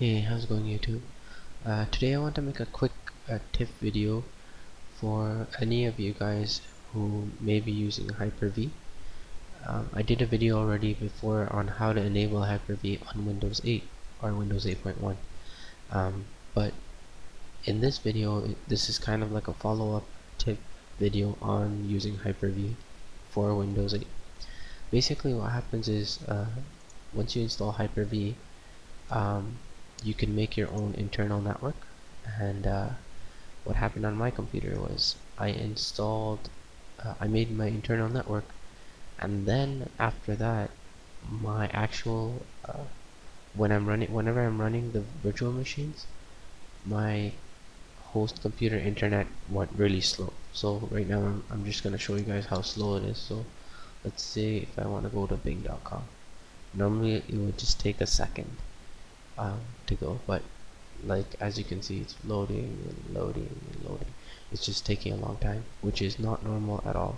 Hey, how's it going YouTube? Uh, today I want to make a quick uh, tip video for any of you guys who may be using Hyper-V. Um, I did a video already before on how to enable Hyper-V on Windows 8 or Windows 8.1 um, but in this video this is kind of like a follow-up tip video on using Hyper-V for Windows 8. Basically what happens is uh, once you install Hyper-V um, you can make your own internal network. And uh, what happened on my computer was I installed uh, I made my internal network. And then after that my actual uh, when I'm running whenever I'm running the virtual machines my host computer internet went really slow. So right now I'm, I'm just gonna show you guys how slow it is. So let's say if I want to go to bing.com normally it would just take a second um, to go but like as you can see it's loading and loading and loading. It's just taking a long time which is not normal at all.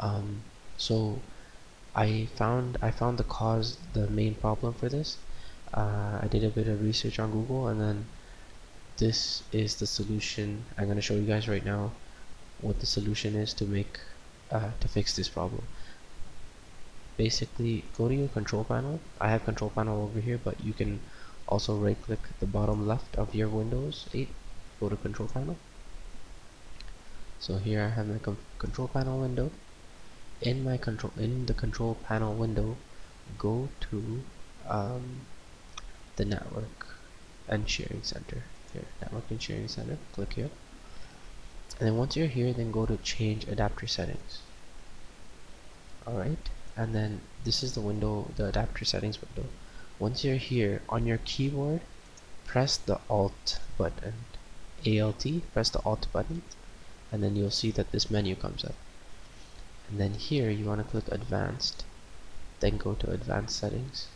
Um, so I found I found the cause the main problem for this. Uh, I did a bit of research on Google and then this is the solution. I'm gonna show you guys right now what the solution is to make uh, to fix this problem. Basically go to your control panel. I have control panel over here but you can also right click the bottom left of your Windows 8 go to control panel. So here I have my control panel window. In my control in the control panel window go to um, the network and sharing center. Here network and sharing center click here. And then once you're here then go to change adapter settings. Alright and then this is the window the adapter settings window once you're here on your keyboard press the alt button. Alt press the alt button and then you'll see that this menu comes up. And then here you want to click advanced then go to advanced settings.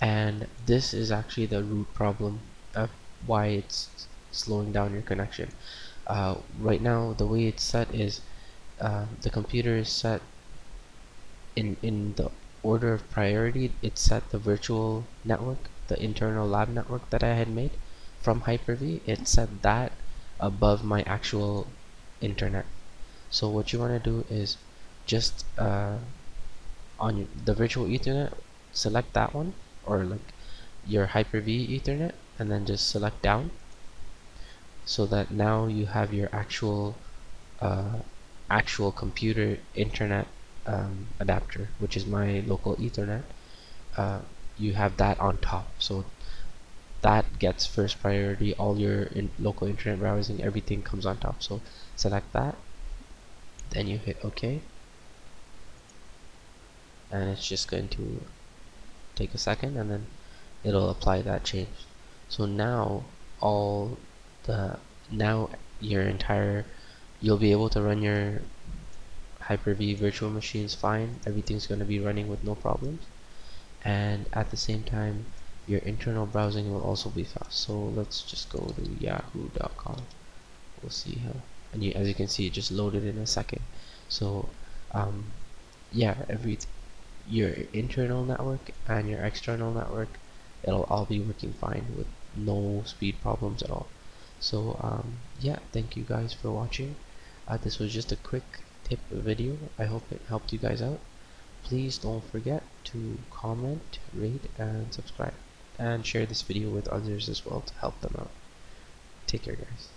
And this is actually the root problem of why it's slowing down your connection. Uh, right now the way it's set is uh, the computer is set in in the order of priority it set the virtual network the internal lab network that I had made from Hyper-V. It set that above my actual internet. So what you want to do is just uh, on the virtual ethernet select that one or like your Hyper-V ethernet and then just select down. So that now you have your actual uh, actual computer internet um, adapter which is my local ethernet uh, you have that on top. So that gets first priority. All your in local internet browsing everything comes on top. So select that. Then you hit OK. And it's just going to take a second and then it'll apply that change. So now all the now your entire you'll be able to run your Hyper-V virtual machines fine. Everything's going to be running with no problems. And at the same time your internal browsing will also be fast. So let's just go to yahoo.com we'll see how and you, as you can see it just loaded in a second. So um, yeah every your internal network and your external network it'll all be working fine with no speed problems at all. So um, yeah thank you guys for watching. Uh, this was just a quick tip video. I hope it helped you guys out. Please don't forget to comment rate and subscribe. And share this video with others as well to help them out. Take care guys